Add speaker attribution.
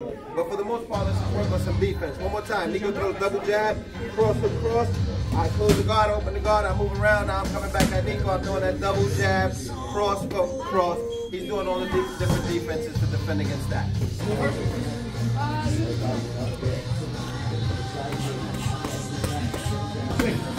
Speaker 1: But for the most part, let's just work on some defense. One more time. Nico throws double jab, cross to cross. I close the guard, open the guard, I move around. Now I'm coming back at Nico. I'm doing that double jab, cross cross. He's doing all the different defenses to defend against that.
Speaker 2: Quick.